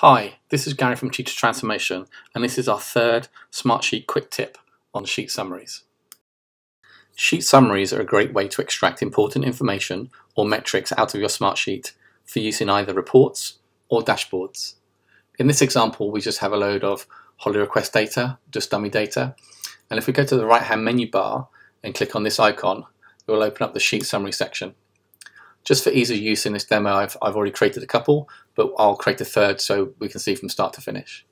Hi, this is Gary from Cheetah Transformation and this is our third Smartsheet quick tip on sheet summaries. Sheet summaries are a great way to extract important information or metrics out of your Smartsheet for use in either reports or dashboards. In this example we just have a load of holiday request data, just dummy data, and if we go to the right hand menu bar and click on this icon it will open up the sheet summary section. Just for ease of use in this demo, I've, I've already created a couple, but I'll create a third so we can see from start to finish.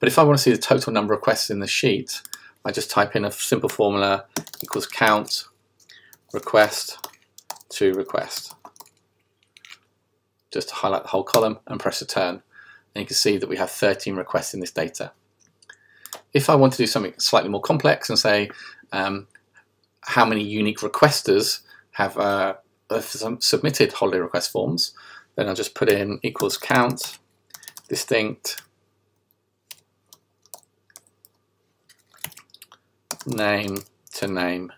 But if I want to see the total number of requests in the sheet, I just type in a simple formula equals count request to request. Just to highlight the whole column and press return. And you can see that we have 13 requests in this data. If I want to do something slightly more complex and say um, how many unique requesters have uh, submitted holiday request forms, then I'll just put in equals count distinct name to name.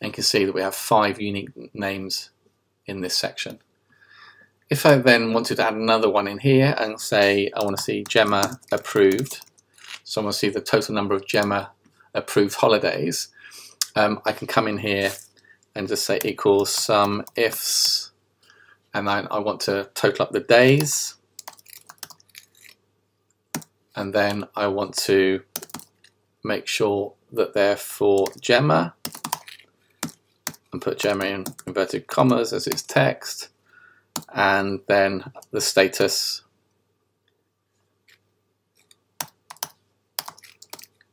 And you can see that we have five unique names in this section. If I then wanted to add another one in here and say I want to see Gemma approved, so I want to see the total number of Gemma approved holidays, um, I can come in here and just say equals some ifs, and then I want to total up the days, and then I want to make sure that they're for Gemma, and put Gemma in inverted commas as its text, and then the status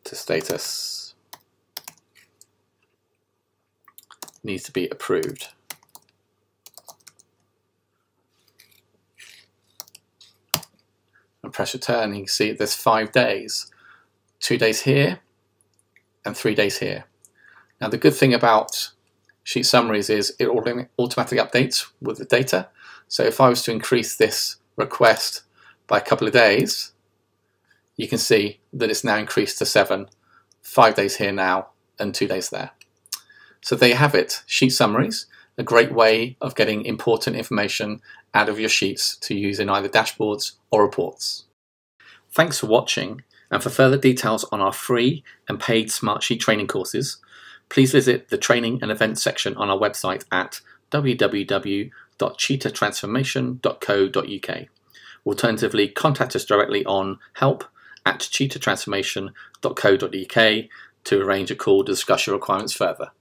to status needs to be approved. And press return, you can see there's five days. Two days here and three days here. Now the good thing about sheet summaries is it automatically updates with the data. So if I was to increase this request by a couple of days, you can see that it's now increased to seven, five days here now, and two days there. So there you have it, sheet summaries, a great way of getting important information out of your sheets to use in either dashboards or reports. Thanks for watching, and for further details on our free and paid Smartsheet training courses, please visit the training and events section on our website at www.cheetahtransformation.co.uk. Alternatively, contact us directly on help at cheetahtransformation.co.uk to arrange a call to discuss your requirements further.